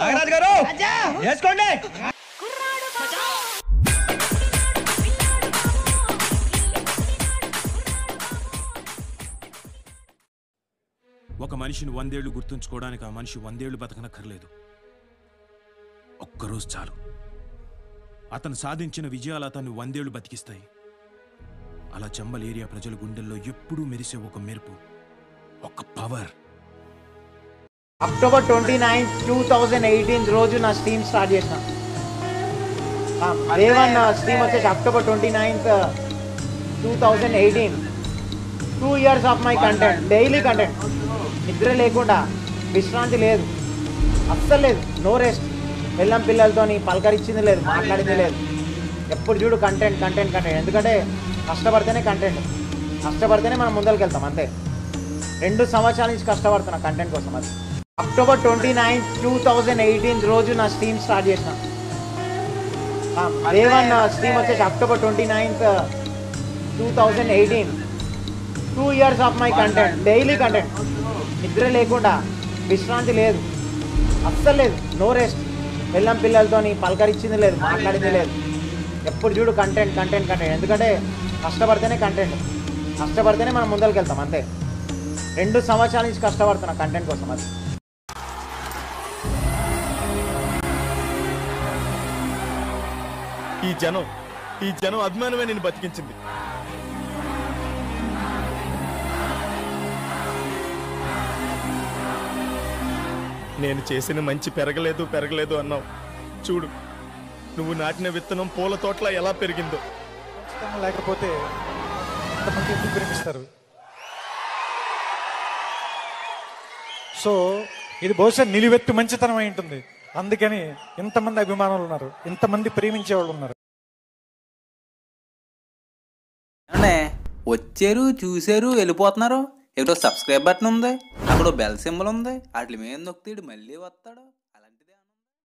నాగరాజు గారు వేసుకోండి. ఒక మనిషిని వందేళ్ళు గుర్తుంచుకోవడానికి ఆ మనిషి వందేళ్ళు బతకనక్కర్లేదు. ఒక్కరోజు చాలు. అతను సాధించిన విజయాలు అతన్ని వందేళ్ళు బతికిస్తాయి. అలా చంబల్ ఏరియా ప్రజల గుండెల్లో ఎప్పుడూ మెరిసే ఒక మెరుపు ఒక power. October twenty nine two thousand eighteen రోజు నా స్ట్రీమ్ స్టార్ట్ చేసిన. డే వన్ స్ట్రీమ్ వచ్చేసి October twenty ninth two thousand eighteen two years of my content daily content నిద్ర లేకుండా విశ్రాంతి లేదు. అస్సలు లేదు. నో రెస్ట్ బెల్లం పిల్లలతోని పలకరించింది లేదు మాట్లాడింది లేదు. ఎప్పుడు చూడు కంటెంట్ కంటెంట్ కంటెంట్ ఎందుకంటే కష్టపడితేనే కంటెంట్ కష్టపడితేనే మనం ముందరికి వెళ్తాం అంతే. రెండు సంవత్సరాల నుంచి కష్టపడుతున్నా కంటెంట్ కోసం అది. October twenty nine two thousand eighteen రోజు నా స్ట్రీమ్ స్టార్ట్ చేసిన. వన్ స్ట్రీమ్ వచ్చేసి October twenty ninth two thousand eighteen two years of my content daily content నిద్ర లేకుండా విశ్రాంతి లేదు. అస్సలు లేదు. నో రెస్ట్ బెల్లం పిల్లలతోని పలకరించింది లేదు మాట్లాడింది లేదు. ఎప్పుడు చూడు కంటెంట్ కంటెంట్ కంటెంట్ ఎందుకంటే కష్టపడితేనే కంటెంట్ కష్టపడితేనే మనం ముందరికి వెళ్తాం అంతే. రెండు సంవత్సరాల నుంచి కష్టపడుతున్నా కంటెంట్ కోసం అది. ఈ జనం ఈ జనం అభిమానమే నేను బతికించింది. నేను చేసిన మంచి పెరగలేదు పెరగలేదు అన్నావు. చూడు నువ్వు నాటిన విత్తనం పూల తోటలా ఎలా పెరిగిందో. లేకపోతే ఎందుకు ప్రేమిస్తారు సో ఇది బహుశా నిలువెత్తు మంచితనం అయి ఉంటుంది. అందుకని ఇంతమంది అభిమానులు ఉన్నారు ఇంతమంది ప్రేమించే వాళ్ళు ఉన్నారు. వచ్చారు చూశారు వెళ్ళిపోతున్నారు. ఇక్కడ సబ్స్క్రైబ్ బటన్ ఉంది అక్కడ బెల్ సింబల్ ఉంది వాటి మీద నొక్కితే మళ్ళీ వస్తాడు.